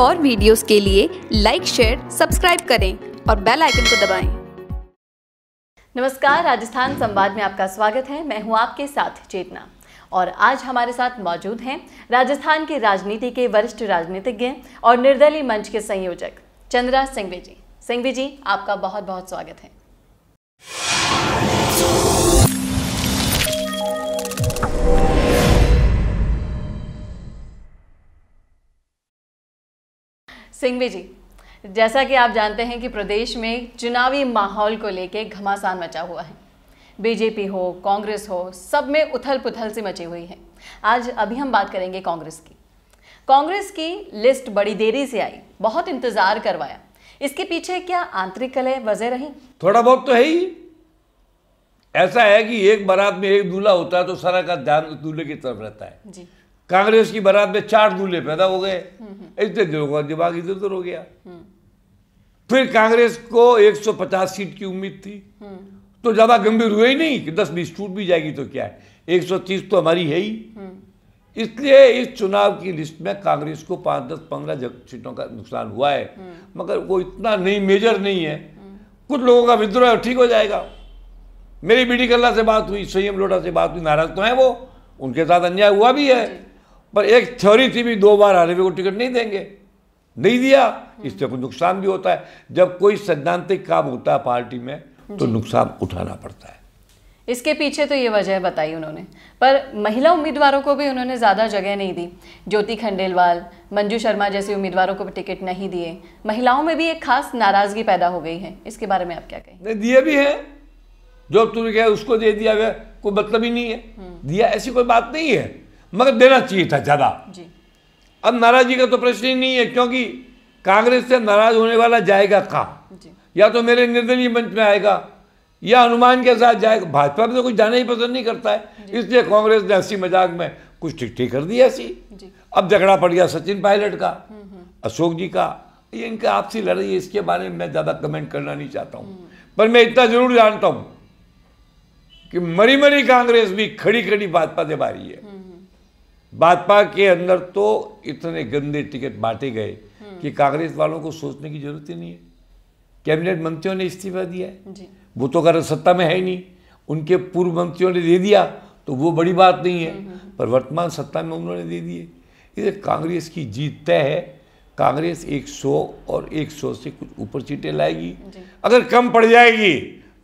और वीडियोस के लिए लाइक शेयर सब्सक्राइब करें और बेल आइकन को दबाएँ। नमस्कार, राजस्थान संवाद में आपका स्वागत है। मैं हूँ आपके साथ चेतना। और आज हमारे साथ मौजूद हैं राजस्थान की राजनीति के वरिष्ठ राजनीतिज्ञ और निर्दलीय मंच के संयोजक चंद्रा सिंघवी जी। सिंघवी जी, आपका बहुत बहुत स्वागत है। सिंघवी जी जैसा कि आप जानते हैं कि प्रदेश में चुनावी माहौल को लेकर घमासान मचा हुआ है। बीजेपी हो कांग्रेस हो सब में उथल पुथल सी मची हुई है। आज अभी हम बात करेंगे कांग्रेस की। कांग्रेस की लिस्ट बड़ी देरी से आई बहुत इंतज़ार करवाया। इसके पीछे क्या आंतरिक कलह वजह रही? थोड़ा बहुत तो है ही। ऐसा है कि एक बारात में एक दूल्हा होता है तो सारा का ध्यान दूल्हे की तरफ़ रहता है। जी। कांग्रेस की बारात में चार दूल्हे पैदा हो गए। इतने लोगों का दिमाग इधर उधर हो गया। फिर कांग्रेस को 150 सीट की उम्मीद थी। तो ज़्यादा गंभीर हुए ही नहीं कि 10 बीस टूट भी जाएगी तो क्या है। 130 तो हमारी है ही। इसलिए इस चुनाव की लिस्ट में कांग्रेस को पाँच, दस, पंद्रह सीटों का नुकसान हुआ है। मगर वो इतना नहीं, मेजर नहीं है। कुछ लोगों का विद्रोह ठीक हो जाएगा। मेरी बीडी कल्ला से बात हुई, संयम लोटा से बात हुई, नाराज़ तो है वो। उनके साथ अन्याय हुआ भी है। पर एक थ्योरी थी भी दो बार हारे हुए को टिकट नहीं देंगे। नहीं दिया इससे कुछ नुकसान भी होता है। जब कोई सैद्धांतिक काम होता है पार्टी में तो नुकसान उठाना पड़ता है। इसके पीछे तो ये वजह बताई उन्होंने। पर महिला उम्मीदवारों को भी उन्होंने ज़्यादा जगह नहीं दी। ज्योति खंडेलवाल मंजू शर्मा जैसे उम्मीदवारों को भी टिकट नहीं दिए। महिलाओं में भी एक खास नाराज़गी पैदा हो गई है। इसके बारे में आप क्या कहें नहीं दिए भी हैं। जो तुमने कहा उसको दे दिया गया कोई मतलब ही नहीं है। दिया ऐसी कोई बात नहीं है। मगर देना चाहिए था ज़्यादा। अब नाराज़गी का तो प्रश्न ही नहीं है क्योंकि कांग्रेस से नाराज़ होने वाला जाएगा कहाँ? या तो मेरे निर्दलीय मंच में आएगा या हनुमान के साथ जाएगा। भाजपा में तो कुछ जाना ही पसंद नहीं करता है। इसलिए कांग्रेस ने हँसी मज़ाक में कुछ ठीक ठीक कर दिया ऐसी। अब झगड़ा पड़ गया सचिन पायलट का अशोक जी का। ये इनका आपसी लड़ाई है इसके बारे में मैं ज़्यादा कमेंट करना नहीं चाहता हूँ। पर मैं इतना ज़रूर जानता हूँ कि मरी मरी कांग्रेस भी खड़ी खड़ी भाजपा से बारी है। भाजपा के अंदर तो इतने गंदे टिकट बांटे गए कि कांग्रेस वालों को सोचने की ज़रूरत ही नहीं है। कैबिनेट मंत्रियों ने इस्तीफा दिया है। वो तो अगर सत्ता में है ही नहीं। उनके पूर्व मंत्रियों ने दे दिया तो वो बड़ी बात नहीं है। पर वर्तमान सत्ता में उन्होंने दे दिए। इसे कांग्रेस की जीत तय है। कांग्रेस 100 और 100 से कुछ ऊपर सीटें लाएगी। अगर कम पड़ जाएगी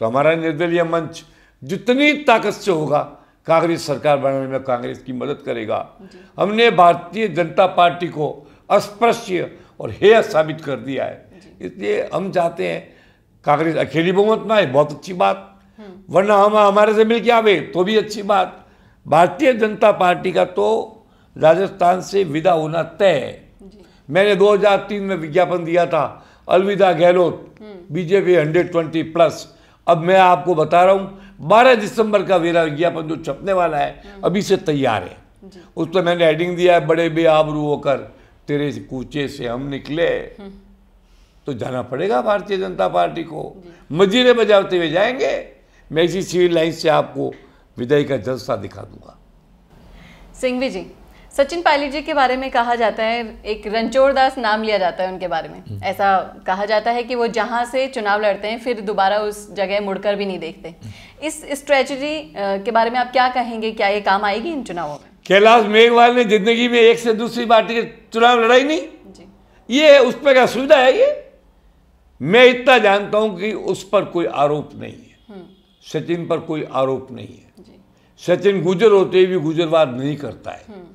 तो हमारा निर्दलीय मंच जितनी ताकत से होगा कांग्रेस सरकार बनाने में कांग्रेस की मदद करेगा। हमने भारतीय जनता पार्टी को अस्पृश्य और हेय साबित कर दिया है। इसलिए हम चाहते हैं कांग्रेस अकेली बहुमत में आए बहुत अच्छी बात। वरना हम हमारे से मिल के आवे तो भी अच्छी बात। भारतीय जनता पार्टी का तो राजस्थान से विदा होना तय है। मैंने 2003 में विज्ञापन दिया था अलविदा गहलोत। BJP 120 plus. अब मैं आपको बता रहा हूँ 12 दिसंबर का मेरा विज्ञापन जो छपने वाला है अभी से तैयार है। उस पर मैंने हेडिंग दिया है बड़े बेआबरू होकर तेरे कूचे से हम निकले। तो जाना पड़ेगा भारतीय जनता पार्टी को। मजीरे बजाते हुए जाएँगे। मैं इसी सिविल लाइन से आपको विदाई का जलसा दिखा दूँगा। सिंघवी जी सचिन पायलट जी के बारे में कहा जाता है एक रणछोड़ दास नाम लिया जाता है उनके बारे में। ऐसा कहा जाता है कि वो जहाँ से चुनाव लड़ते हैं फिर दोबारा उस जगह मुड़कर भी नहीं देखते। इस स्ट्रेटजी के बारे में आप क्या कहेंगे? क्या ये काम आएगी इन चुनावों में? कैलाश मेघवाल ने ज़िंदगी में एक से दूसरी पार्टी के चुनाव लड़ाई नहीं। जी। ये उस पर क्या सुविधा है ये। मैं इतना जानता हूँ कि उस पर कोई आरोप नहीं है। सचिन पर कोई आरोप नहीं है। सचिन गुजर होते भी गुजरवाद नहीं करता है।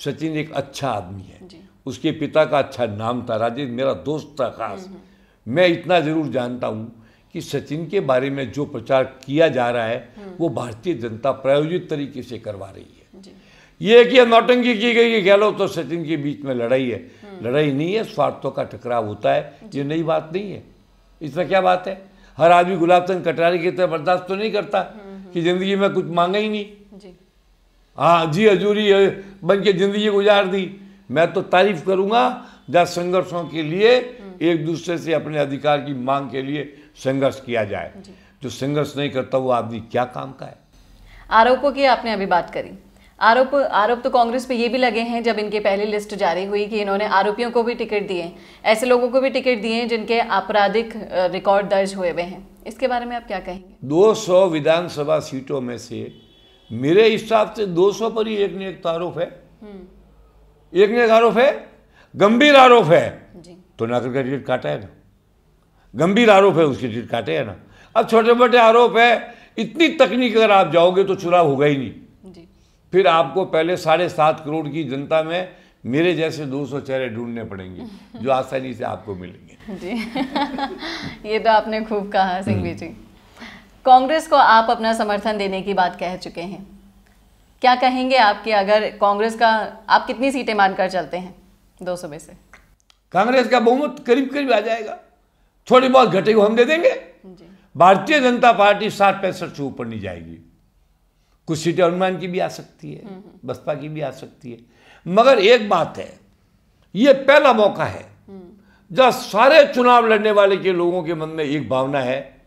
सचिन एक अच्छा आदमी है। उसके पिता का अच्छा नाम था राजेश मेरा दोस्त था खास। मैं इतना ज़रूर जानता हूँ कि सचिन के बारे में जो प्रचार किया जा रहा है वो भारतीय जनता प्रायोजित तरीके से करवा रही है। ये कि नौटंकी की गई कि गहलोत तो सचिन के बीच में लड़ाई है। लड़ाई नहीं है स्वार्थों का टकराव होता है। ये नई बात नहीं है। इसमें क्या बात है? हर आदमी गुलाब चंद कटारी की तरह बर्दाश्त तो नहीं करता कि ज़िंदगी में कुछ मांगा ही नहीं। हाँ जी हजूरी बन के ज़िंदगी गुजार दी। मैं तो तारीफ़ करूँगा जहाँ संघर्षों के लिए एक दूसरे से अपने अधिकार की मांग के लिए संघर्ष किया जाए। जो। संघर्ष नहीं करता वो आदमी क्या काम का है? आरोपों की आपने अभी बात करी। आरोप आरोप तो कांग्रेस पे ये भी लगे हैं जब इनकी पहली लिस्ट जारी हुई कि इन्होंने आरोपियों को भी टिकट दिए ऐसे लोगों को भी टिकट दिए जिनके आपराधिक रिकॉर्ड दर्ज हुए हुए हैं। इसके बारे में आप क्या कहेंगे? 200 विधानसभा सीटों में से मेरे हिसाब से 200 पर ही एक ने एक आरोप है। एक ने एक आरोप है गंभीर आरोप है। जी। तो नाकर का टिकट काटा है ना। गंभीर आरोप है उसके टिकट काटे है ना। अब छोटे मोटे आरोप है इतनी तकनीक अगर आप जाओगे तो चुनाव होगा ही नहीं। जी। फिर आपको पहले साढ़े सात करोड़ की जनता में मेरे जैसे 200 चेहरे ढूँढने पड़ेंगे जो आसानी से आपको मिलेंगे। जी। ये तो आपने खूब कहा सिंघवी जी। कांग्रेस को आप अपना समर्थन देने की बात कह चुके हैं। क्या कहेंगे आपके अगर कांग्रेस का आप कितनी सीटें मानकर चलते हैं दो सौ में से? कांग्रेस का बहुमत करीब करीब आ जाएगा। थोड़ी बहुत घटे को हम दे देंगे। भारतीय जनता पार्टी साठ पैंसठ से ऊपर नहीं जाएगी। कुछ सीटें हनुमान की भी आ सकती है बसपा की भी आ सकती है। मगर एक बात है ये पहला मौका है जब सारे चुनाव लड़ने वाले के लोगों के मन में एक भावना है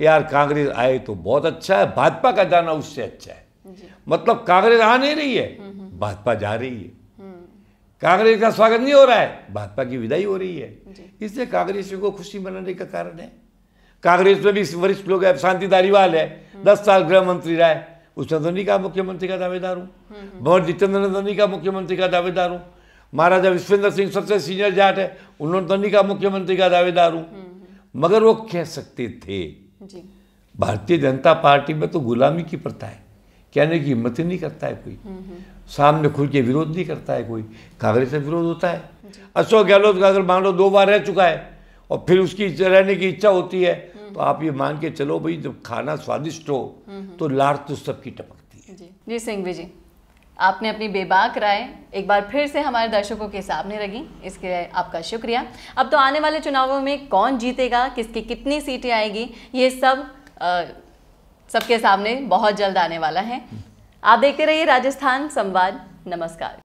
यार कांग्रेस आए तो बहुत अच्छा है भाजपा का जाना उससे अच्छा है। मतलब कांग्रेस आ नहीं रही है भाजपा जा रही है। कांग्रेस का स्वागत नहीं हो रहा है भाजपा की विदाई हो रही है। इससे कांग्रेसियों को खुशी मनाने का कारण है। कांग्रेस में भी वरिष्ठ लोग है शांति धारीवाल है। दस साल गृह मंत्री रहा है। उसने तो नहीं कहा मुख्यमंत्री का दावेदार हूँ। भंवर जितेंद्र ने तो नहीं कहा मुख्यमंत्री का दावेदार हूँ। महाराजा विश्वेंद्र सिंह सबसे सीनियर जाट है। उन्होंने तो नहीं कहा मुख्यमंत्री का दावेदार हूँ। मगर वो कह सकते थे जी। भारतीय जनता पार्टी में तो गुलामी की प्रथा है। कहने की हिम्मत ही नहीं करता है कोई। सामने खुल के विरोध नहीं करता है कोई। कांग्रेस से विरोध होता है। अशोक गहलोत का अगर मान लो दो बार रह चुका है और फिर उसकी रहने की इच्छा होती है तो आप ये मान के चलो भाई जब खाना स्वादिष्ट हो तो लाड़ तो सबकी टपकती है। जी। सिंघवी जी। आपने अपनी बेबाक राय एक बार फिर से हमारे दर्शकों के सामने रखी, इसके लिए आपका शुक्रिया। अब तो आने वाले चुनावों में कौन जीतेगा, किसकी कितनी सीटें आएगी, ये सब सबके सामने बहुत जल्द आने वाला है। आप देखते रहिए राजस्थान संवाद। नमस्कार।